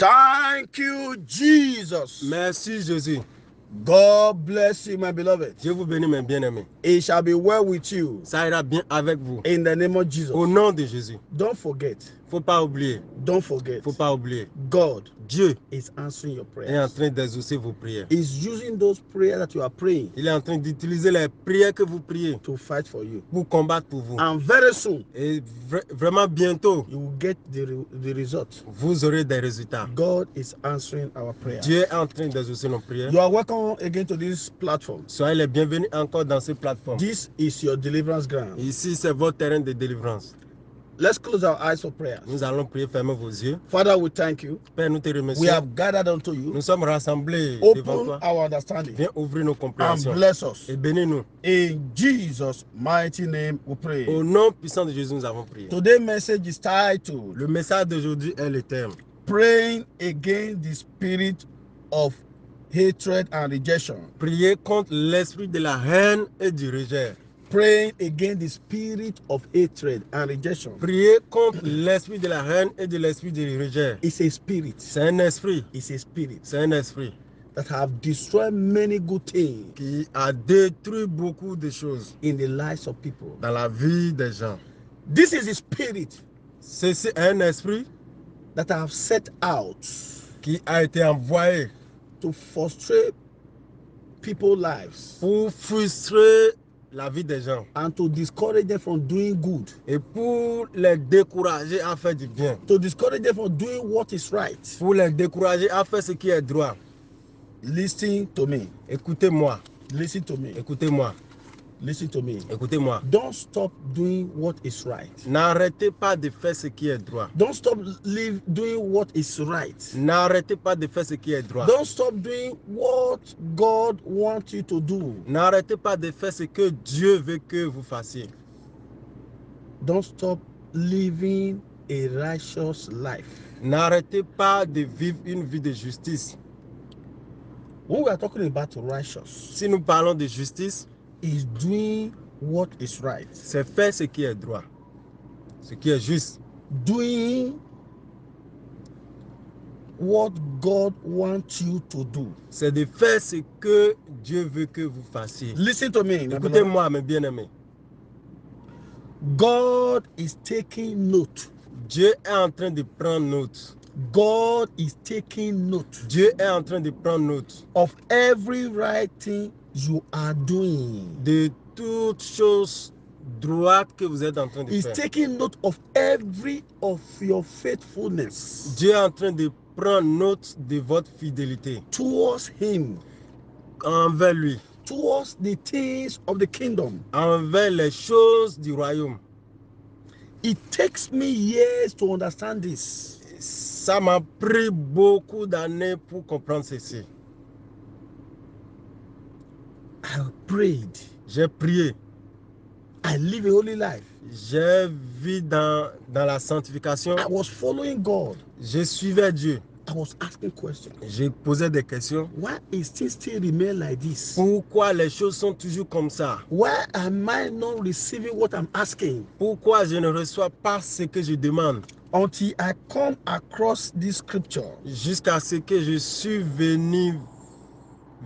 Thank you, Jesus. Merci Jésus. God bless you, my beloved. Je vous bénis, mes bien-aimés. It shall be well with you Ça ira bien avec vous. in the name of Jesus. Au nom de Jésus. Don't forget, Faut pas oublier. don't forget, Faut pas oublier. God Dieu is answering your est en prayers. train d'exaucer vos prières. He's using those prayers that you are praying Il est en train d'utiliser les prières que vous priez to fight for you. pour combattre pour vous. And very soon, Et vra- vraiment bientôt, you will get the, re- the result. vous aurez des résultats. God is answering our prayers. Dieu est en train d'exaucer nos prières. You are welcome again to this platform. Soyez les bienvenus encore dans ces plateformes. This is your deliverance ground. Ici, c'est votre terrain de délivrance. Let's close our eyes for prayer. Nous allons prier, fermez vos yeux. Father, we thank you. Père, nous te We remercions. have gathered unto you. Nous sommes rassemblés devant Open toi. our understanding Viens ouvrir nos and compréhensions bless us. et bénis-nous. In Jesus' mighty name we Au pray. nom puissant de Jésus, nous avons prié. Today's message is titled Le message d'aujourd'hui est le terme. Praying Against the Spirit of Hatred and Rejection. Prier contre l'esprit de la haine et du rejet. Praying against the spirit of hatred and rejection. Prier contre l'esprit de la haine et de l'esprit du rejet. It's a spirit. C'est un esprit. It's a spirit C'est un esprit that have destroyed many good things qui a détruit beaucoup de choses in the lives of people. dans la vie des gens. This is a spirit Ceci est un esprit that have set out qui a été envoyé to frustrate people's lives pour frustrer la vie des gens and to discourage them from doing good, et pour les décourager à faire du bien, to discourage them from doing what is right. pour les décourager à faire ce qui est droit. Listen to me. Écoutez-moi, Listen to me. écoutez-moi, Listen to me. écoutez-moi. Don't stop doing what is right. N'arrêtez pas de faire ce qui est droit. Don't stop live doing what is right. N'arrêtez pas de faire ce qui est droit. Don't stop doing what God wants you to do. N'arrêtez pas de faire ce que Dieu veut que vous fassiez. Don't stop living a righteous life. N'arrêtez pas de vivre une vie de justice. When we are talking about righteous, Si nous parlons de justice, is doing what is right. c'est faire ce qui est droit, ce qui est juste. Doing what God wants you to do. C'est de faire ce que Dieu veut que vous fassiez. Listen to me. Écoutez-moi, mes bien-aimés. God is taking note. Dieu est en train de prendre note. God is taking note Dieu est en train de prendre note of every right thing you are doing. de toutes choses droites que vous êtes en train de He's faire. taking note of every of your faithfulness Dieu est en train de prendre note de votre fidélité towards Him, envers lui, towards the things of the kingdom. envers les choses du royaume. It takes me years to understand this. Ça m'a pris beaucoup d'années pour comprendre ceci. Prayed. J'ai prié, I live a holy life. j'ai vécu dans, dans la sanctification, I was following God. je suivais Dieu, I was asking questions. j'ai posé des questions. Why is things still remain like this? Pourquoi les choses sont toujours comme ça? Why am I not receiving what I'm asking? Pourquoi je ne reçois pas ce que je demande? Until I come across this scripture. jusqu'à ce que je suis venu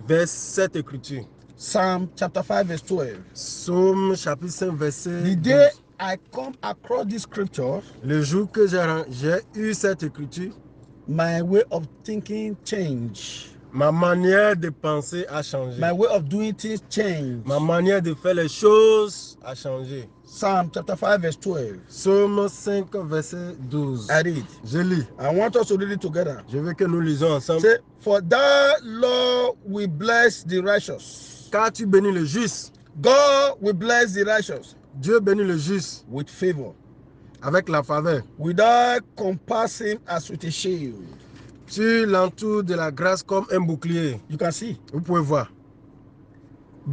vers cette écriture Psalm chapter 5, verse 12. Psaume chapitre 5 verset The 12. day I come across this scripture, Le jour que j'ai eu cette écriture, my way of thinking changed. ma manière de penser a changé. My way of doing things changed. Ma manière de faire les choses a changé. Psalm chapter 5, verse 12. Psaume 5 verset 12. I read. Je lis. I want us to read it together. Je veux que nous lisons ensemble. Say, For thou, Lord, will bless the righteous. Car tu bénis le juste. God will bless the righteous Dieu bénit le juste with favor. avec la faveur. Without compass him as with a shield. Tu l'entoures de la grâce comme un bouclier. You can see. Vous pouvez voir.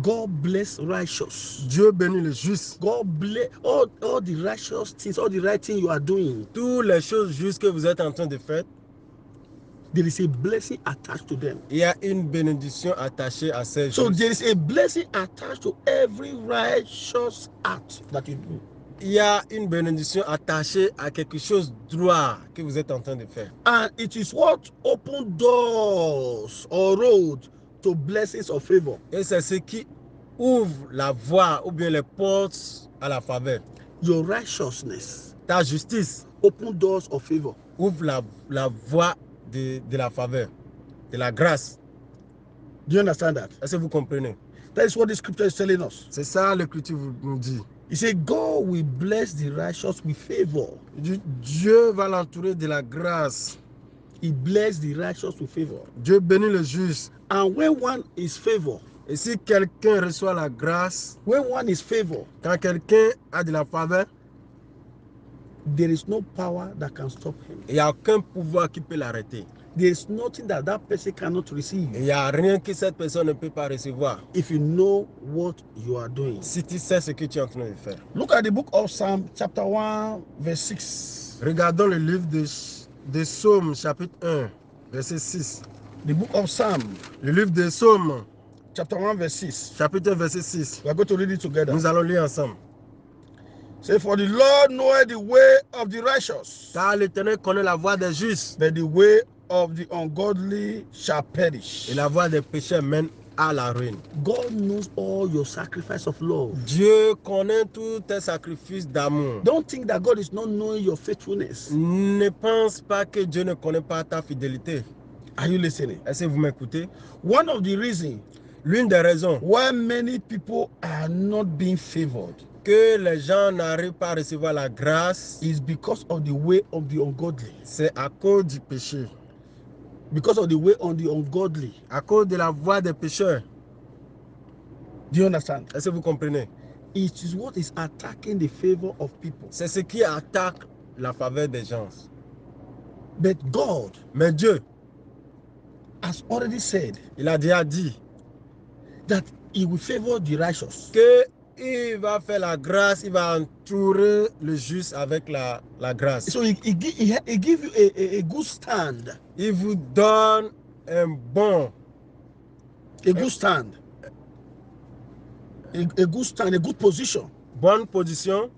God bless righteous. Dieu bénit le juste. God bless all, all the righteous things, all the right things you are doing. Toutes les choses justes que vous êtes en train de faire, There is a blessing attached to them. il y a une bénédiction attachée à ces So choses. there is a blessing attached to every righteous act that you do. il y a une bénédiction attachée à quelque chose droit que vous êtes en train de faire. And it is what open doors or road to blessings of favor. Et c'est ce qui ouvre la voie ou bien les portes à la faveur. Your righteousness Ta justice open doors of favor. ouvre la, la voie de, de la faveur, de la grâce. Do you understand that? Est-ce que vous comprenez? That is what the scripture is telling us. C'est ça l'écriture nous dit. He said, God will bless the righteous with favor. Il dit, Dieu va l'entourer de la grâce. He bless the righteous with favor. Dieu bénit le juste. And when one is favor, Et si quelqu'un reçoit la grâce, when one is favor, quand quelqu'un a de la faveur, there is no power that can stop him. il n'y a aucun pouvoir qui peut l'arrêter. There is nothing that that person cannot Il receive n'y a rien que cette personne ne peut pas recevoir. if you know what you are doing. Si tu sais ce que tu es en train de faire. Look at the book of Psalm, chapter 1, verse 6. Regardons le livre de, de Psaumes, chapitre 1, verset 6. The book of Psalm, Le livre de Psaumes, chapter 1, verse 6. chapitre 1, verset 6. We are going to read it together. Nous allons lire ensemble. Say, For the Lord knoweth the way of the righteous, Car l'Éternel connaît la voie des justes but the way of the ungodly shall perish. et la voie des pécheurs mène à la ruine. God knows all your sacrifice of love. Dieu connaît tous tes sacrifices d'amour. Don't think that God is not knowing your faithfulness. Ne pense pas que Dieu ne connaît pas ta fidélité. Are you listening? Est-ce que vous m'écoutez? One of the reasons L'une des raisons why many people are not being favored que les gens n'arrivent pas à recevoir la grâce, is because of the way of the ungodly. c'est à cause du péché. Because of the way of the ungodly. À cause de la voie des pécheurs. Do you understand? Est-ce que vous comprenez? It is what is attacking the favor of people. C'est ce qui attaque la faveur des gens. But God Mais Dieu, has already said il a déjà dit that He will favor the righteous. que il va faire la grâce, il va entourer le juste avec la, la grâce. So He, he, he, give you a, a, good stand, Il vous donne un bon, a good stand, a, a good stand, a good position bonne position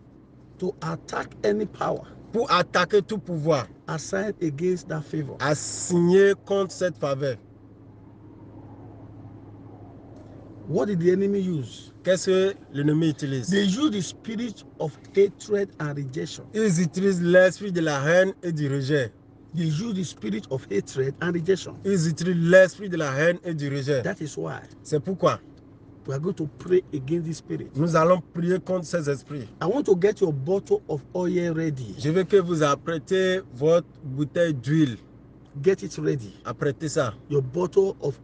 to attack any power pour attaquer tout pouvoir, assigned against that favor. signer contre cette faveur. What did the enemy use? Qu'est-ce que l'ennemi utilise? They use the spirit of hatred and rejection. Ils utilisent l'esprit de la haine et du rejet. They use the spirit of hatred and rejection. Ils utilisent l'esprit de la haine et du rejet. That is why C'est pourquoi we are going to pray against this spirit. nous allons prier contre ces esprits. I want to get your bottle of oil ready. Je veux que vous apprêtez votre bouteille d'huile. Get it ready. Apprêtez ça. Your bottle of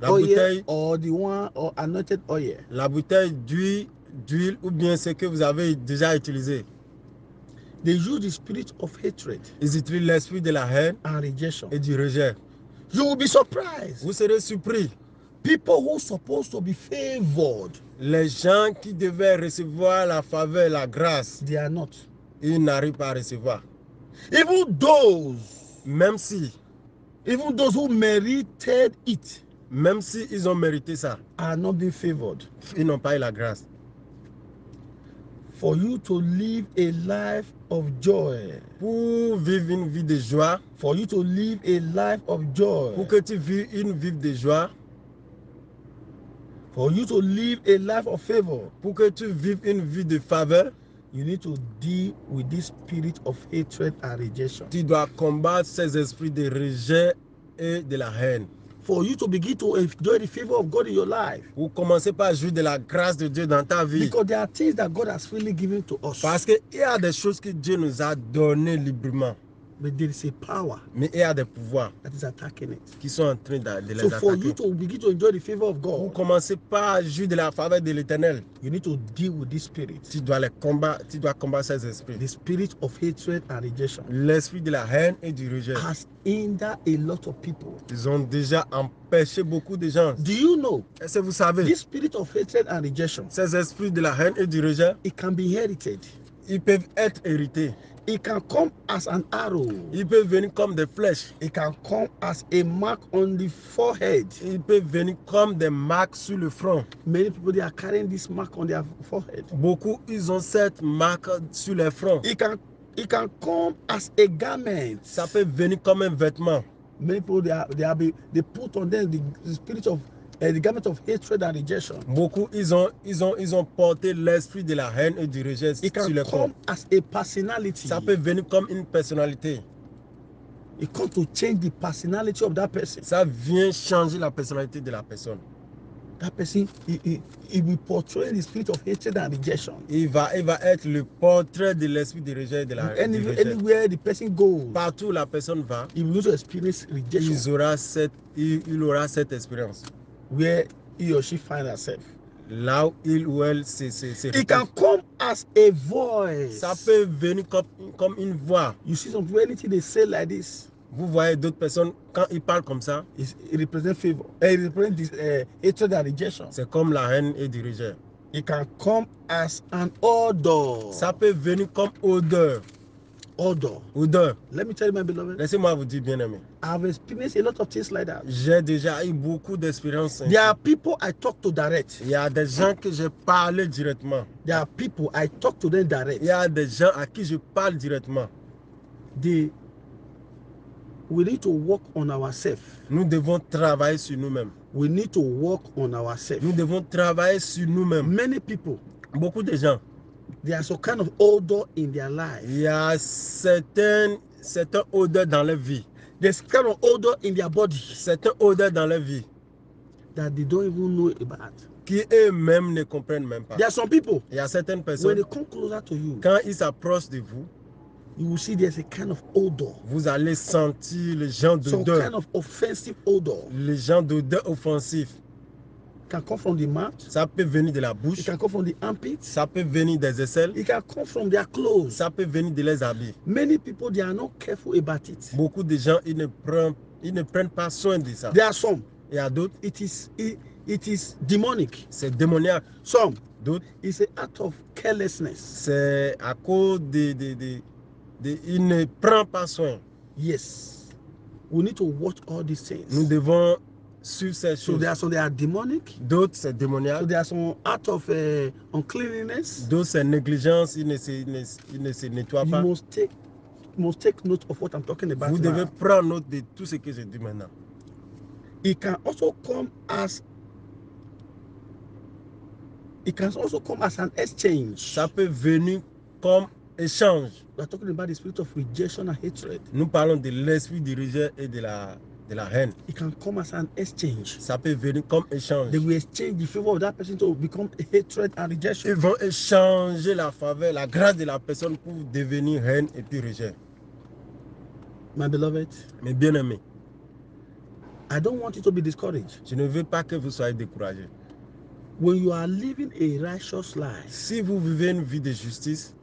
La oil bouteille, or the one or anointed oil. la bouteille d'huile, d'huile ou bien ce que vous avez déjà utilisé. They use the spirit of hatred Ils utilisent l'esprit de la haine and rejection. et du rejet. You will be surprised. Vous serez surpris. People who supposed to be favored, Les gens qui devaient recevoir la faveur, la grâce, they are not. ils n'arrivent pas à recevoir. Even those, Même si, even those who merited it, même si ils ont mérité ça, are not being favored. ils n'ont pas eu la grâce. For you to live a life of joy, Pour vivre une vie de joie, for you to live a life of joy, pour que tu vives une vie de joie, for you to live a life of favor, pour que tu vives une vie de faveur, you need to deal with this spirit of hatred and rejection. tu dois combattre ces esprits de rejet et de la haine. For you to begin to enjoy the favor of God in your life. Vous commencez par jouir de la grâce de Dieu dans ta vie. Because there are things that God has freely given to us. Parce qu'il y a des choses que Dieu nous a données librement. But there is a power Mais il y a des pouvoirs that is attacking it. qui sont en train de, de les So for you to begin to enjoy the favor of Vous God, commencez par jouir de la faveur de l'éternel. you need to deal with this spirit. Tu dois les combattre, tu dois combattre ces esprits. The spirit of hatred and rejection L'esprit de la haine et du rejet. has hindered a lot of people. Ils ont déjà empêché beaucoup de gens. Do you know Est-ce que vous savez, this spirit of hatred and rejection? ces esprits de la haine et du rejet, It can be inherited. ils peuvent être hérités. It can come as an arrow. Ils peuvent venir comme des flèches. It can come as a mark on the forehead. Ils peuvent venir comme des marques sur le front. Many people they are carrying this mark on their forehead. Beaucoup, ils ont cette marque sur le front. It can it can come as a garment. Ça peut venir comme un vêtement. Many people they are they are be, they put on them the, the spirit of the garment of hatred and rejection. Beaucoup, ils ont, ils ont, ils ont porté l'esprit de la haine et du rejet It sur le corps. come as a personality. Ça peut venir comme une personnalité. It comes to change the personality of that person. Ça vient changer la personnalité de la personne. That person he, he, he will portray the spirit of hatred and rejection. Il va, il va être le portrait de l'esprit de rejet et de la Any, rejet. anywhere the person goes, Partout où la personne va, he will also experience rejection il aura cette, il, il aura cette expérience. Where he or she finds herself. Il ou elle se, se, se It can come as a voice. Ça peut venir comme, comme une voix. You see some anything they say like this, Vous voyez d'autres personnes, quand ils parlent comme ça, is- it represents favor. Uh, it represents this, uh, hatred and rejection. c'est comme la haine et du rejet. It can come as an odor. Ça peut venir comme odeur. Odor. Odeur. Let me tell you, my beloved, Laissez-moi vous dire, bien aimé. I've experienced a lot of things like that. J'ai déjà eu beaucoup d'expériences. There are people I talk to direct. Il y a des gens que je parle directement. There are people I talk to them direct. Il y a des gens à qui je parle directement. They, we need to work on ourselves. Nous devons travailler sur nous-mêmes. We need to work on ourselves. Nous devons travailler sur nous-mêmes. Many people, Beaucoup de gens, there are some kind of odor in their life. il y a certaines, certaines odeurs dans leur vie. There's kind of odor in their body Certaines odeurs dans leur vie that they don't even know about. qui eux-mêmes ne comprennent même pas. There are some people, Il y a certaines when personnes, they come closer to you, quand ils s'approchent de vous, you will see there's a kind of odor, vous allez sentir le genre some d'odeur. kind of offensive odor. Le genre d'odeur offensif. It can come from the mouth, Ça peut venir de la it bouche, can come from the armpits, ça peut venir des aisselles, it can come from their clothes. ça peut venir de les habits. Many people, they are not careful about it. Beaucoup de gens, ils ne prennent, ils ne prennent pas soin de ça. There are some, Il y a d'autres, it is, it, it is demonic. c'est démoniaque. Some, D'autres, it's an act of carelessness. c'est à cause de, de, de, de- Il ne prend pas soin. Yes. We need to watch all these things. Nous devons suivre ces So choses. there are some they are demonic? D'autres, c'est So démoniaque. there are some out of uh, uncleanliness? D'autres, c'est négligence. Ils ne se, ils ne, ils ne se nettoient You pas. must take must take note of what I'm talking about. Vous devez now. prendre note de tout ce que je dis maintenant. It can also come as it can also come as an exchange. Ça peut venir comme échange. We're talking about the spirit of rejection and hatred. Nous parlons de l'esprit du rejet et de la, de la haine. It can come as an exchange. Ça peut venir comme échange. They will exchange the favor of that person to become hatred and rejection. Ils vont échanger la faveur, la grâce de la personne pour devenir haine et puis rejet. My beloved, Mais bien aimé, I don't want you to be discouraged. je ne veux pas que vous soyez découragés. When you are living a righteous life, Si vous vivez une vie de justice,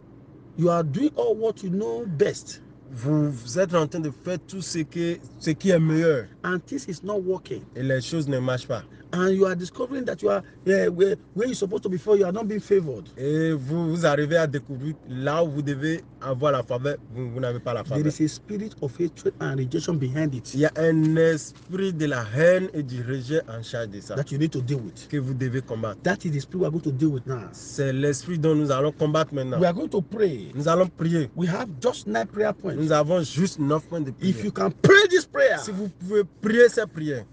you are doing all what you know best, vous, vous êtes en train de faire tout ce, que, ce qui est meilleur and this is not working, et les choses ne marchent pas. And you are discovering that you are yeah, where, where you're supposed to be before, you are not being favored. Et vous, vous arrivez à découvrir là où vous devez avoir la faveur, vous, vous n'avez pas la There faveur. is a spirit of hatred and rejection behind it Il y a un esprit de la haine et du rejet en charge de ça that you need to deal with. que vous devez combattre. That is the spirit we are going to deal with now. C'est l'esprit dont nous allons combattre maintenant. We are going to pray. Nous allons prier. We have just nine prayer points. Nous avons juste neuf points de If prière. you can pray this prayer, Si vous pouvez prier ces prières,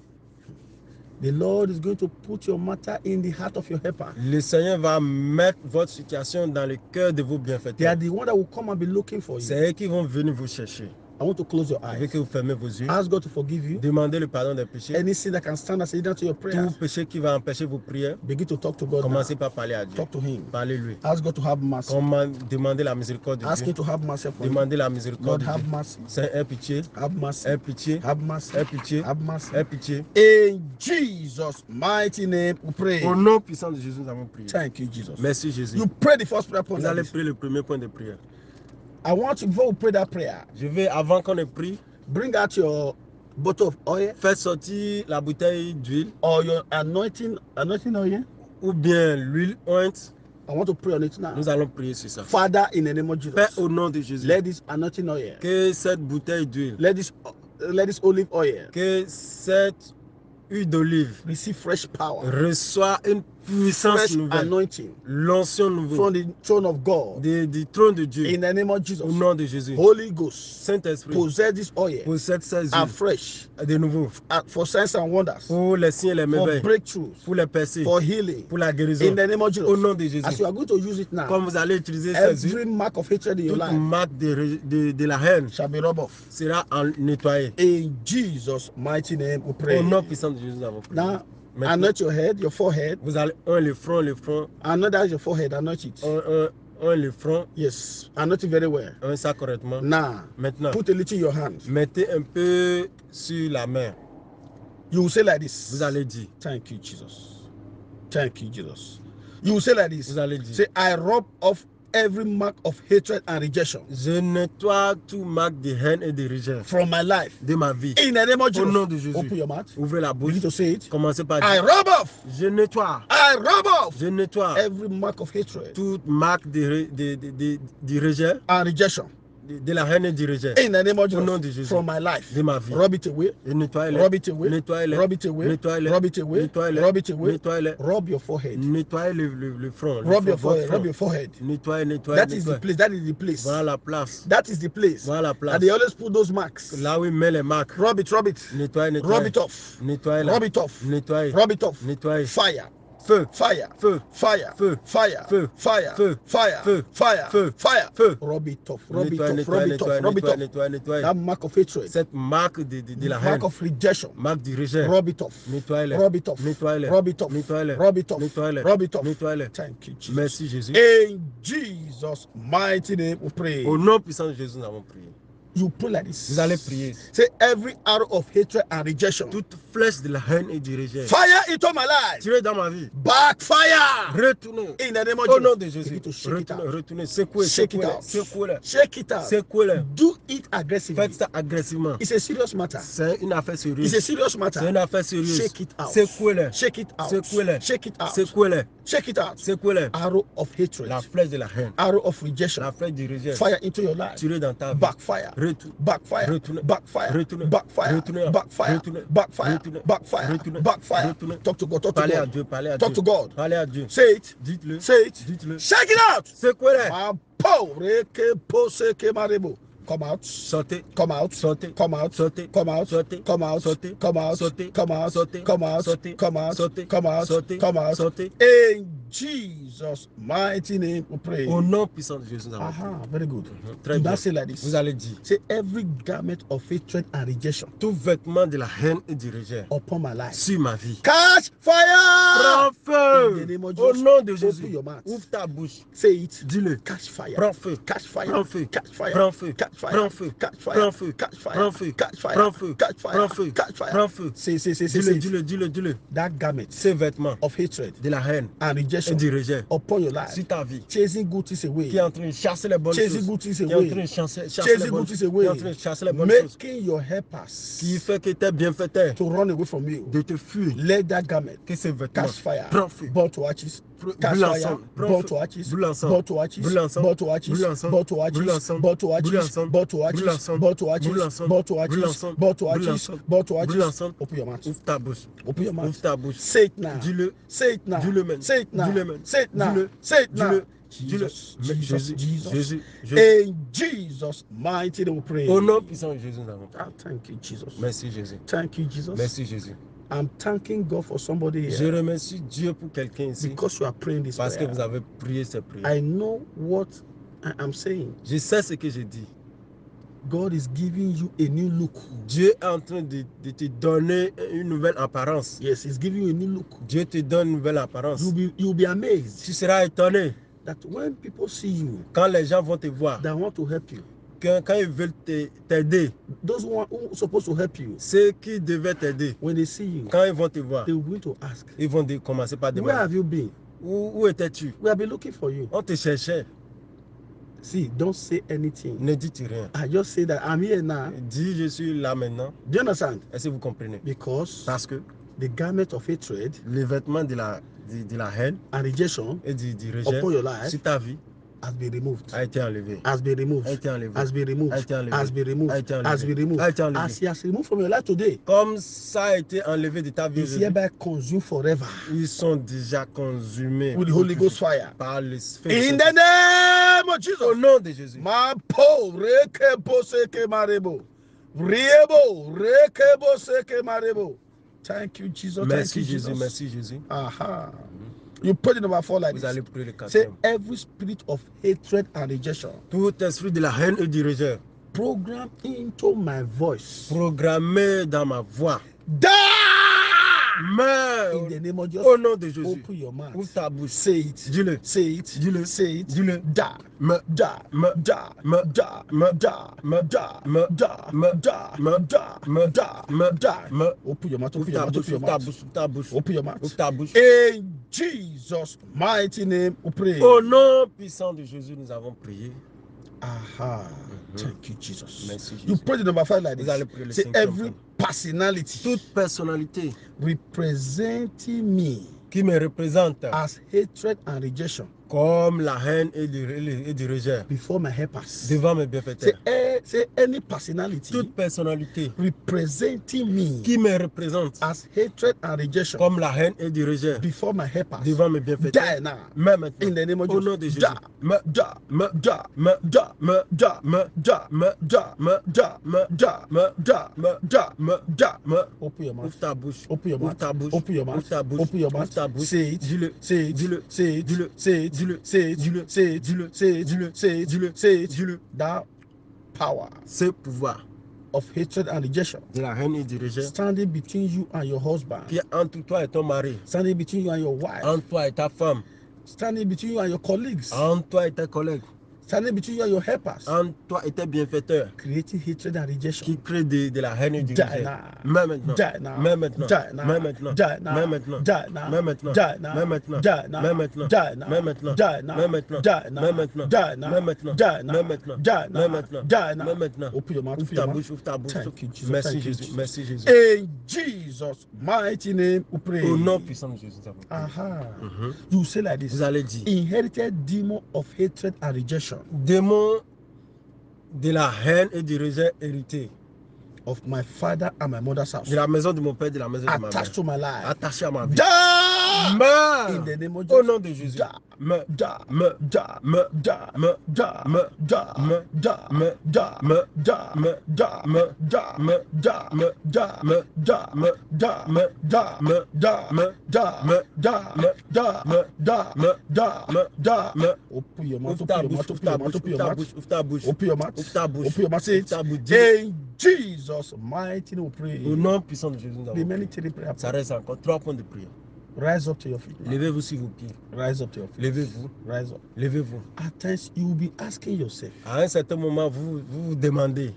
the Lord is going to put your matter in the heart of your helper. le Seigneur va mettre votre situation dans le cœur de vos They are bienfaiteurs. the one that will come and be looking for you. C'est eux qui vont venir vous chercher. I want to close your eyes. que vous fermez vos yeux. Ask God to forgive you. Demandez le pardon des péchés. Any sin that can stand as a hindrance to your prayer, Tout péché qui va empêcher vos prières, begin to talk to God. now. commencez par parler à Dieu. Talk to Him. Parlez-lui. Ask God to have mercy. Comment demandez la miséricorde de Ask Dieu. Him to have mercy upon you. Demandez la miséricorde Lord, de have Dieu. mercy. C'est un pitié. Have mercy. Un pitié. Have mercy. Un pitié. Have mercy. Un pitié. In Jesus' mighty name, we pray. Au nom puissant de Jésus, nous avons prié. Thank you, Jesus. Merci Jésus. You pray the first prayer point. Vous allez prier le premier point de prière. I want you, we pray that prayer, Je vais, avant qu'on ait prie, bring out your bottle of oil. faites sortir la bouteille d'huile. Or your anointing anointing oil. Ou bien l'huile ointe. I want to pray on it now. Nous allons prier sur ça. Father, in the name of Jesus, Père, au nom de Jésus, let this anointing oil, que cette bouteille d'huile, let this, let this olive oil que cette huile d'olive receive fresh power, reçoit une puissance fresh nouvelle, anointing l'onction nouvelle from the throne of God. du, du trône de Dieu. In the name of Jesus, Au nom de Jésus. Holy Ghost, Saint-Esprit, possess this oil possède ces huiles afresh de nouveau uh, for signs and wonders, pour les signes et les for merveilles, breakthroughs, pour les percées, for healing. pour la guérison. In the name of Au Jesus, nom de as Jésus. you are going to use it now, Comme vous allez utiliser ces huiles, every mark of hatred in your toute life marque de, de, de la haine shall be rubbed off. sera en- nettoyée. In Jesus' mighty name, we pray. Au nom puissant de Jésus, nous avons prié. Now, Maintenant, anoint your head, your forehead. vous allez un le front, le front, Anoint that your forehead, anoint it. un, un, un le front, Yes, anoint it very well. un ça correctement. Now, Maintenant, put a little your hand. mettez un peu sur la main. You will say like this. Vous allez dire, Thank you, Jesus. Thank you, Jesus. You will say like this. vous allez dire, Say, I rub off every mark of hatred and rejection je nettoie tout marque de haine et de rejet from my life. de ma vie. In the name of Au nom de Jesus. Jésus. Open your mouth. Ouvrez la bouche, to say it. commencez par I dire, rub off. je nettoie, I rub off je nettoie every mark of hatred toute marque de, de, de, de, de rejet, and rejection. De, la haine rejet In the name of Au nom de Jesus. Jésus. From my life. de ma vie. Rub it away. Et nettoyez-les, Rub it away. nettoyez-les, Rub it away. nettoyez-les, Rub it away. nettoyez-les, Rub it away. nettoyez-les, Rub your forehead. nettoyez le, le, le front, le Rub front, your forehead. front. Rub your forehead. Nettoyez, nettoyez, That is the place. That is the place. Voilà la place. That is the place. Voilà la And place. they always put those marks. Là où il met les marques. Rub it, rub it. Nettoyez, Rub nettoyez. it off. Nettoyez Rub it off. Nettoyez. Rub it off. Nettoyez. Fire. Feu. Fire. Feu. Fire. Feu. Fire. Feu. Fire. Feu. Fire. Feu. Fire. Feu. Fire. Feu. Rub it off. Rub it off. Rub it off. Rub it off. That mark of hatred. Cette marque de, de, de la Mark haine. of rejection. Marque du rejet. Rub it off. Nettoyez-les. Rub it off. Nettoyez-les. Rub it off. Nettoyez-les. Rub it off. Nettoyez-les. Rub it off. Nettoyez-les. Thank you, Jesus. Merci Jésus. In Jesus' mighty name, we pray. Au nom puissant de Jésus, nous avons prié. You pray like this. Vous allez prier. Say every arrow of hatred and rejection. Toute flèche de la haine et du rejet. Fire into my life. Tirez dans ma vie. Backfire. Retournez. In the name of Au nom de. Jésus. Retournez, retournez. Secouez, Shake it secouez, out. secouez. Shake it out. Secouez. Do it aggressively. Faites ça agressivement. It's a serious matter. C'est une affaire It's sérieuse. a serious C'est matter. une affaire sérieuse. Shake it out. Secouez-les. Shake it out. Secouez-les. Shake it out. Secouez-les. Shake it out. Secouez-les. Arrow of hatred. La flèche de la haine. Arrow of rejection. La flèche du rejet. Fire into your life. Tirez dans ta vie. Backfire. Retour. Backfire. Retournez. Backfire. Retournez. Backfire. Retournez. Backfire. Retournez. Backfire. Backfire. Backfire. Talk to God. Talk to God. Talk Dieu. to God. Say it. Say it. Shake it out. Come out. Sortez. Come out. Sortez. Come out. Sortez. Come out. Sortez. Come out. Sortez. Come out. Sortez. Come out. Sortez. Come out. Sortez. Come out. Sortez. Come out. Sortez. Come out. Sortez. Jesus' mighty name we pray. Au nom puissant de Jésus. Aha, very good. Mhm. Très Do bien. like this. Vous allez dire Say every garment of hatred and rejection tout vêtement de la haine et du rejet upon my life. sur ma vie. Catch fire! Prends feu au nom de Open Jésus. your mouth. Ouvre ta bouche. Say it. Dis-le. Catch fire. Prends feu. Catch fire. Prends feu. Catch fire. Prends feu. Catch fire. Prends feu. Catch fire. Prends feu. Catch fire. Prends feu. Catch fire. Prends feu. Catch fire. Prends feu. Catch fire. Prends feu. Say, say, say, say, Dis-le, dis-le, dis-le, dis-le. That garment Ces vêtements of hatred de la haine and rejection rejet upon your life. Chasing good things away. qui est en train de chasser les bonnes Chasing good things Qui est en train de away. chasser, chasser Chasing les bonnes choses. Qui est en train away. de chasser les bonnes choses. Making your helpers Qui fait que tes bienfaiteurs to run away from you. de te fuir. Let that garment Que ces vêtements catch fire. prends feu. Burn to ashes. Brûle Catch brûle fire. ensemble. Prends Burn feu. to ashes. Brûle ensemble. Burn to ashes. Brûle ensemble. Burn to ashes. Brûle ensemble. Burn to ashes. Brûle ensemble. Burn to Brûle ashes. ensemble. Burn to Brûle ashes. ensemble. Burn to ashes. Brûle ensemble. Burn to Brûle ashes. ensemble. Burn to Brûle ashes. ensemble. Burn to Brûle ashes. ensemble. Open your mouth. Ouvre ta bouche. Open your Ouvre mouth. ta bouche. Say it now. Dis-le. Say it now. Dis-le même. Say it now. Dis-le même. Say it now. Dis-le. Say it now. Dis-le. Dis-le. Jesus. Mais Jesus. Jésus, Jesus. Jésus, Jésus. In Jesus' mighty name we pray. Au nom puissant de Jésus, nous avons prié. Ah, thank you, Jesus. Merci Jésus. Thank you, Jesus. Merci Jésus. I'm thanking God for somebody Je here remercie Dieu pour quelqu'un ici because you are praying this parce que prayer. vous avez prié cette prière. I know what I am saying. Je sais ce que je dis. God is giving you a new look. Dieu est en train de, de te donner une nouvelle apparence. Yes, He's giving you a new look. Dieu te donne une nouvelle apparence. You'll be you'll be amazed Tu seras étonné that when people see you, quand les gens vont te voir, they want to help you. Quand, quand ils veulent t'aider, Those who are supposed to help you, ceux qui devaient t'aider, when they see you, quand ils vont te voir, they will to ask, ils vont de- commencer par Where demander have you been? où, où étais-tu? We have been looking for you. On te cherchait. See, don't say anything. Ne dites rien. I just say that I'm here now. Dis je suis là maintenant. Do you understand? Est-ce que vous comprenez? Because Parce que the garment of hatred les vêtements de la de, de la haine and rejection et du, du upon rejet your life sur ta vie has been removed. a été enlevé. Has been removed. A été enlevé. Has been removed. A été enlevé. Has been removed. A été enlevé. Has been removed. A été enlevé. As he has removed from your life today, Comme ça a été enlevé de ta vie, is aujourd'hui, hereby consumed forever ils sont déjà consumés with the Holy Ghost fire. par le feu. In the name of Au Jesus. nom de Jésus. Ma seke marebo. Riebo rekebo seke marebo. Thank you, Jesus. Thank Merci you, Jésus, Jesus. merci Jésus. Aha. You put the number four like Vous this. allez prier le Say every spirit of hatred and rejection Tout esprit de la haine et du rejet program into my voice. programmé dans ma voix. Die in the name of Jesus. au nom de Jésus. Open your mouth. Ouvre ta bouche. Say it. Dis-le. Say it. Dis-le. Say it. Dis-le. Die. Me, Die. me, Die. me, Die. me, Die. me, Die. me, Die. me, Die. me, Die. me, Die. me, Die. me. Open your mouth. Ouvre Open your ta mouth. bouche, Open your ouvre ta mouth. bouche, ouvre ta bouche. Open your mouth. Ouvre ta bouche. In Jesus' mighty name, we pray. Au nom puissant de Jésus, nous avons prié. Aha. Mhm. Thank you, Jesus. Merci You pray the number five like this. Say every. Personality. Toute personnalité. Representing me qui me représente. as hatred and rejection comme la haine et du, et du rejet before my helpers. devant mes bienfaiteurs. eh, say any personality Toute personnalité representing me qui me représente as hatred and rejection comme la haine et du rejet before my helpers. devant mes bienfaiteurs. Die now. Mais In maintenant, the name of au nom de Jésus, me, Die. me, Die. me, Die. me, Die. me, Die. me, Die. me, Die. me, Die. me, Die. me, Die. me, Die. me. Open your mouth. Ouvre ta bouche. Open your Ouvre mouth. ta bouche. Open your Ouvre mouth. Open your Ouvre mouth. ta bouche. Say it. Dis-le. Say it. Dis-le. Say it. Dis-le. Say it. Say it. Dis-le. Say it. Dis-le. That power Ce pouvoir of hatred and rejection de la haine et du rejet standing between you and your husband, qui est entre toi et ton mari, standing between you and your wife, entre toi et ta femme, standing between you and your colleagues, entre toi et tes collègues, standing between you and your helpers, entre toi et tes bienfaiteurs, creating hatred and rejection. qui créent de, de la haine et du rejet. Mais maintenant, mais maintenant, mais maintenant, mais maintenant, mais maintenant, mais maintenant, mais maintenant, mais maintenant, mais maintenant, mais maintenant, mais maintenant, mais maintenant, mais maintenant, mais maintenant. Ouvre ta bouche, ouvre ta bouche. Merci Jésus, merci Jésus. In Jesus' mighty name, we pray. Au nom puissant de Jésus. Aha. Mhm. You say like Vous this. allez dire, Inherited demon of hatred and rejection démon de la haine et du rejet hérité of my father and my mother's house de la maison de mon père, de la maison de ma mère, attached to my life. attaché à ma vie. Die Meurs in the name of au Jesus. nom de Jésus. Die. Meurs, Die. meurs, Die. meurs, Die. meurs, Die. Me. Die. Me. Die. Me. Die. Me. Die. Me. Die. Me. Die. Me. Die. Me. Die. Me. Die. Me. Die. Me. Die. Me. Die. Me. Die. Me. Die. Me. Die. Me. Die. Me. Die. Me. Die. Me. Open your mouth. Ouvre Open your bouche, mouth. Open ta your mouth. bouche, Open your ta mouth. ouvre ta bouche. Open your mouth. Ouvre ta bouche. Open your mouth. Say Ouvre ta Jesus' mighty name, we pray. Au nom puissant de Jésus, nous avons prié. three prayer Ça reste encore trois points de prière. Rise up to your feet. Levez-vous sur vos pieds. Rise up to your feet. Levez-vous. Rise up. Levez-vous. At times, you will be asking yourself, À un certain moment, vous vous, vous demandez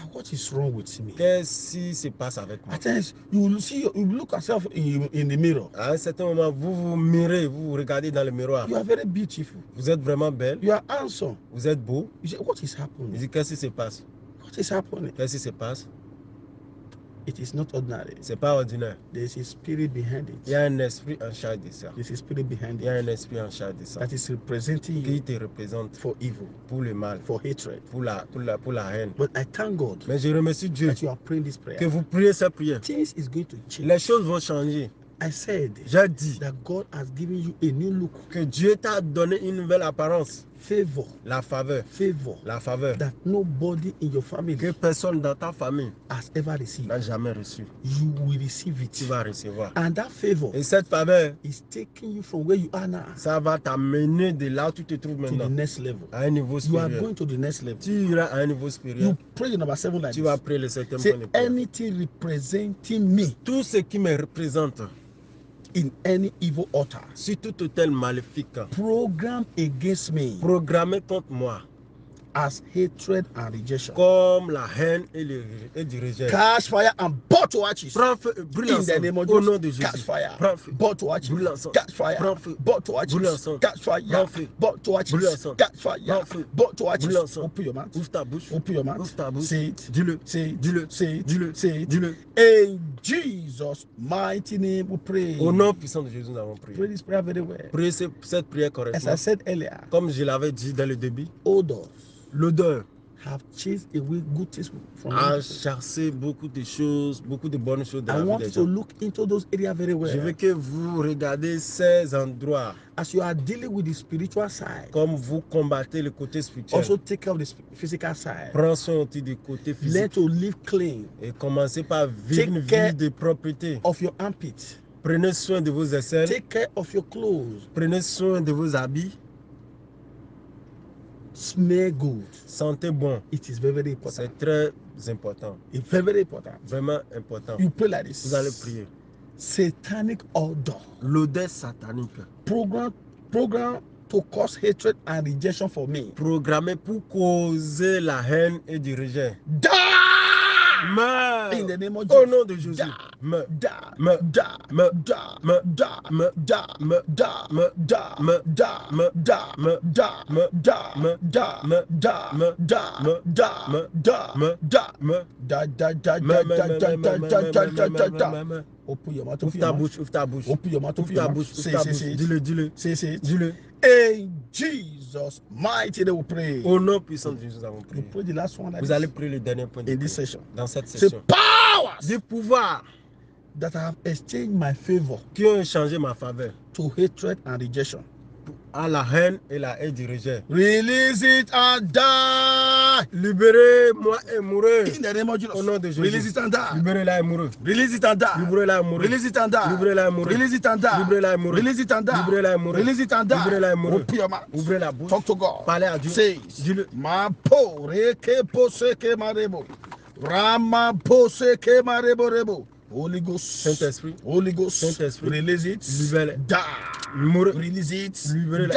"Ah, what is wrong with me? qu'est-ce qui se passe avec moi? At times, you will see, you look yourself in, in the mirror. À un certain moment, vous vous mirez, vous vous regardez dans le miroir. You are very beautiful. Vous êtes vraiment belle, You are handsome. vous êtes beau. You say, what is happening? qu'est-ce qui se passe? What is happening? Qu'est-ce qui se passe? It is not ordinary. C'est pas ordinaire. There is a spirit behind Il y a it. un esprit en charge de ça. There is a spirit behind Il y a it un esprit en charge de ça that is representing qui you te représente for evil, pour le mal, for hatred. pour la, pour la, pour la haine. But I thank God Mais je remercie Dieu that you are praying this que prayer. vous priez cette prière. Things is going to change. Les choses vont changer. I said J'ai dit that God has given you a new look, que Dieu t'a donné une nouvelle apparence, favor, la faveur, favor la faveur that nobody in your family que personne dans ta famille has ever received. n'a jamais reçu. You will receive Tu it. vas recevoir. And that favor Et cette faveur, is taking you from where you are now ça va t'amener de là où tu te trouves to the maintenant next level. à un niveau You are supérieur. going to the next level. Tu iras à un niveau supérieur. You pray the number seven like Tu vas this. prier le septième point anything representing me Tout ce qui me représente in any evil altar. Sur tout hôtel maléfique. Program against me. Programmé contre moi as hatred and rejection. comme la haine et, le, et du rejet. Catch fire and burn to ashes. Prends feu, et brûle In the ensemble. name of Au nom de Jesus, catch Jésus. fire, Prends feu. burn to ashes, Brûle ensemble. catch fire, Prends feu. burn to ashes, Brûle ensemble. catch fire, Prends feu. burn to ashes, Brûle ensemble. catch fire, Prends feu. burn to ashes. Brûle ensemble. Open your mouth, Ouvre ta bouche. open your mouth, Ouvre ta bouche. say it, Dis-le. say it, Dis-le. say it, Dis-le. say it. Dis-le. In Jesus' mighty name we pray. Au nom puissant de Jésus, nous avons Pray prié. this prayer very well. Priez ce- cette prière As correctement. I said earlier, Comme je l'avais dit dans le début, odors l'odeur have chased away good things from a chassé beaucoup de choses, beaucoup de bonnes choses I la vie want des you to gens. look into those areas very well. Je veux que vous regardez ces endroits As you are dealing with the spiritual side, comme vous combattez le côté spirituel. also take care of the sp- physical side. Prends soin aussi du côté Learn physique to live clean et commencez par vivre Take une care- vie de propreté. of your armpit. Prenez soin de vos aisselles, Take care of your clothes. prenez soin de vos habits, Smell good. sentez bon. It is very, important. C'est très important, It's very, important. vraiment important. You pray like this. Vous allez prier. Satanic odor. L'odeur satanique Program, program to cause hatred and rejection for me. programmée pour causer la haine et du rejet. Die! Meurs In the name of au nom de Jésus. Me- Open your mouth. Ouvre ta bouche, ouvre ta bouche. Open your mouth. Ouvre ta bouche, ouvre ta bouche. Dis-le, dis-le, dis-le. In Jesus' mighty name we pray. Au nom puissant de Jésus, nous avons prié. pray the last one Vous allez prier le dernier point de in this session. dans cette session. powers Des pouvoirs that have exchanged my favor qui ont changé ma faveur to hatred and rejection. À la haine et la haine du rejet. Release it and die. Libérez-moi et mourez. In the name of Jesus. Au nom de Jésus. Release it and die. Libérez-la et mourez. Release it and die. Libérez-la et mourez. Release it and die. Libérez-la et mourez. Release it and die. Libérez-la et mourez. Release it and die. Libérez-la et mourez. Release it and die. Libérez-la et mourez. Open your mouth. Ouvrez la bouche. Talk to God. Parlez à Dieu. Say, Dis-le. Ma po reke po seke marebo. Rama po seke marebo rebo. Holy Ghost. Saint-Esprit. Holy Ghost. Saint-Esprit. Release it. Libérez. Die. Release it. Libérez-la.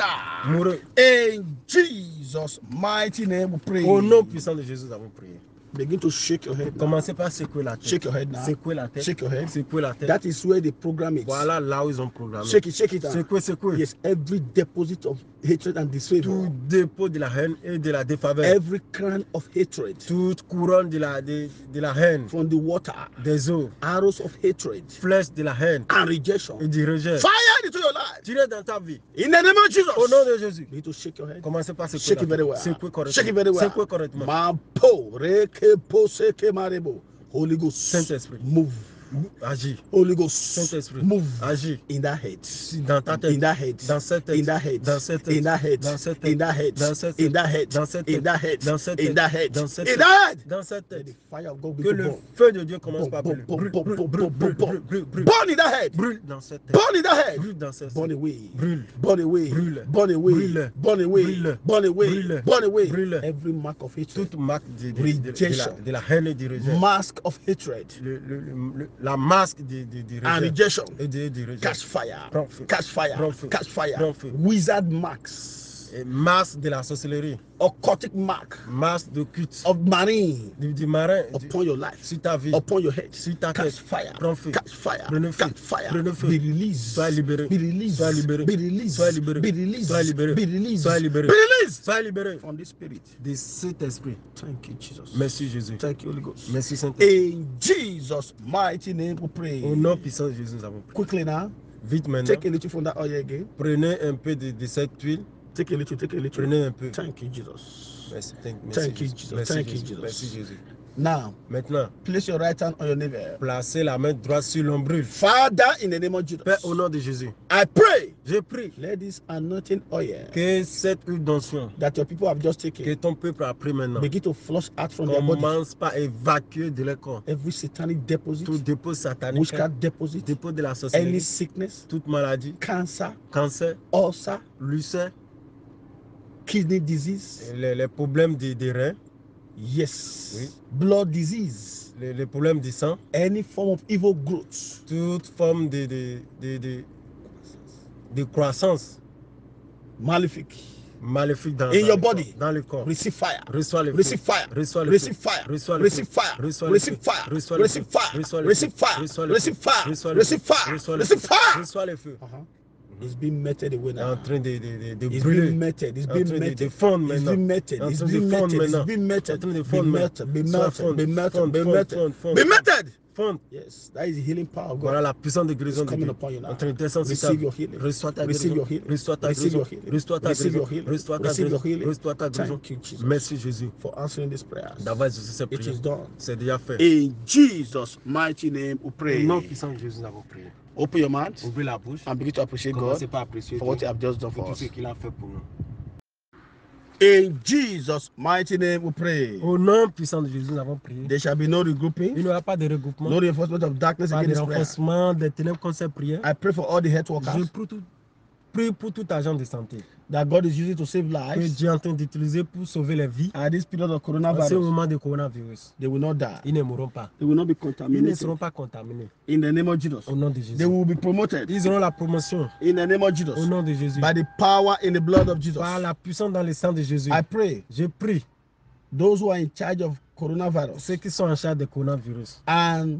Die. In Jesus' mighty name we pray. Au nom puissant de Jésus, nous avons prié. Begin to shake your head. Commencez par secouer la tête. Shake your head now. Secouer la tête. Shake your head. Secouer la tête. That is where the program is. Voilà là où ils ont programmé. Shake it, shake it. now. Secouer, secouer. Yes, every deposit of hatred and disfavor, Tout dépôt de la haine et de la défaveur. every crown of hatred Toute couronne de la, de, de la haine, from the water, des eaux, arrows of hatred flèches de la haine and rejection, et du rejet. fire into your life. Tirez dans ta vie. In the name of Jesus. Au nom de Jésus. Need to shake your head. Commencez par secouer Shake it very well. Secouer correctement. Shake it very well. Secouer correctement. Seke marebo. Holy Ghost. Saint-Esprit. Move. Agis. Holy Ghost. Saint-Esprit. Move. Agis. In that head. Dans ta tête. In that head. Dans cette tête. In that head. Dans cette tête. In that head. Dans cette In tête. that head. Dans cette In tête. that head. Dans cette In tête. that head. Dans cette In tête. that head. Dans cette In tête. that head. Dans cette tête. Que le burn. feu de Dieu commence par brûler. Brûle, brûle, brûle, brûle, brûle, brûle. Burn in that head. Brûle dans cette tête. Burn in that head. Brûle dans cette Burn tête. away. Brûle. Burn away. Brûle. Burn away. Brûle. Burn away. Brûle. Burn away. Brûle. Burn away. Brûle. Every mark of hatred. Toute marque de, de, de, de, la, Rejection. de la haine et du rejet. Mask of hatred Le- le- le- le- la masque de de de rejection. and rejection. de de rejection. catch fire. Prophet. catch fire. Prophet. catch fire. Prophet. wizard mask. Et masque de la sorcellerie. Occultic mark Masque de culte. of marine Du, du marin. du- upon your life. sur ta vie. Upon your head. Sur ta Catch tête. fire. Prends feu. Catch fire. Prenez feu. Catch fire. Prenez feu. Be released. Sois libéré. Be released. Sois libéré. Be released. Sois libéré. Be released. Sois libéré. Be released. Sois libéré. Be released. Sois libéré From this spirit. de cet esprit. Thank you, Jesus. Merci Jésus. Thank you, Holy Ghost. Merci Saint-Esprit. In Jesus' mighty name we pray. Au nom puissant de Jésus, nous avons prié. Quickly now, Vite maintenant. take a little from that oil again. Prenez un peu de, de cette huile. Take a little, take a little. Prenez un peu. Thank you, Jesus. Merci, thank, merci Thank you, Jésus. Jesus. Merci Thank you, Jésus. Jesus. Merci Jésus. Now, Maintenant, place your right hand on your navel. placez la main droite sur l'ombril. Father, in the name of Jesus, Père, au nom de Jésus, I pray, je prie let this anointing oil que cette huile d'onction that your people have just que taken ton peuple a pris maintenant begin to flush out from their body commence par évacuer de leur corps every satanic deposit, tout dépôt satanique, witchcraft deposit, dépôt de la any sorcellerie, sickness, toute maladie, cancer, cancer, ulcer, ulcère, kidney disease. Les, les problèmes des, des reins. Yes. Oui. Blood disease. Les, les, problèmes du sang. Any form of evil growth. Toute forme de, de, de, de, de croissance. Maléfique. Maléfique dans, In dans your le body. Dans le corps. Receive fire. Reçois le Receive fire. Reçois le Receive fire. Reçois le Receive fire. Reçois le Receive fire. Reçois le Receive fire. Receive fire. Receive fire. Receive fire. Receive fire. Receive fire. Reçois le feu. Mm. It's been melted away now. En train de, de, de, de it's brûler. Been melted. It's been melted. De, de fondre. It's been melted. It's been melted. It's been melted. En train de fondre maintenant. Be melted. Be melted. Be melted. Be melted. Be melted. Be melted. Profonde. Yes, that is the healing power of God. Voilà la puissance de guérison de Dieu. you. En train de descendre sur ta vie. Reçois ta guérison. Reçois ta guérison. Reçois ta guérison. Reçois ta guérison. Reçois ta guérison. You, Merci Jésus for answering d'avoir exaucé ces It is done. C'est déjà fait. In Jesus' mighty name, we Au pray. nom puissant de Jésus, nous avons prié. Open your mouth Ouvrez la bouche. and begin to appreciate Commencez God par apprécier for what Dieu have just done for tout us. ce qu'il a fait pour nous. In Jesus' mighty name, we pray. Au nom puissant de Jésus, nous avons prié. There shall be no regrouping, Il n'y aura pas de regroupement, no reinforcement of darkness pas de against prayer. renforcement des ténèbres contre ces prières. I pray for all the Je workers prie, tout- prie pour tout agent de santé that God is using to save que lives Dieu est en train d'utiliser pour sauver les vies at this period of en ce coronavirus. moment de coronavirus. They will not die. Ils ne mourront pas. They will not be Ils ne contaminated. seront pas contaminés. In the name of Jesus. Au nom de They Jésus. will be promoted. Ils auront la promotion. In the name of Au Jesus. nom de Jésus. By the power in the blood of Jesus. Par la puissance dans le sang de Jésus. I pray Je prie those who are in charge of coronavirus ceux qui sont en charge du coronavirus and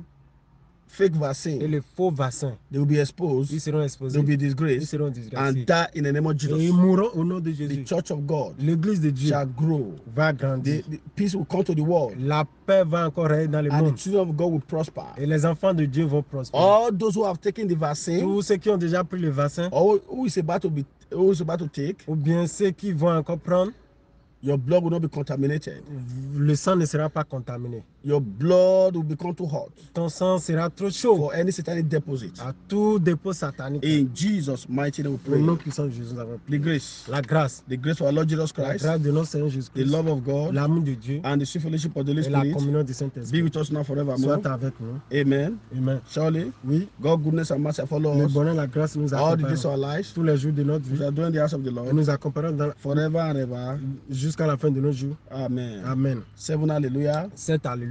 fake et vaccine, les faux vaccins. they will be exposed, Ils seront they exposés. will be Ils disgraced, seront and disgraciés. die in the name of Et ils Jesus. mourront au nom de The Jésus. church of God L'église de Dieu shall grow. va The, grandir. the peace will come to the world, La paix va encore régner dans le and the monde. children of God will prosper. Et les enfants de Dieu vont prospérer. All those who have taken the vaccine, Tous ceux qui ont déjà pris le vaccin, or who is about to be, who is about to take, ou bien ceux qui vont encore prendre, your blood will not be contaminated. le sang ne sera pas contaminé. Your blood will become too hot Ton sang sera trop chaud for any satanic deposit. à tout dépôt satanique. In Jesus' mighty name, we Au nom pray. puissant de Jésus, nous avons The prié. grace, La grâce, the grace of our Lord Jesus la Christ, grâce de notre Seigneur the Jésus-Christ, love of God, l'amour de Dieu and the sweet fellowship of the Holy et la Spirit communion du be Saint-Esprit with us now forevermore. soit avec nous. Amen. Amen. Surely, Oui, God, goodness and mercy follow le us bonheur et la grâce nous all the days of our lives. tous les jours de notre We vie shall dwell in the house of the et Lord nous accompagneront dans- forever and ever. jusqu'à la fin de nos jours. Amen. Amen. Seven, hallelujah. C'est Alléluia.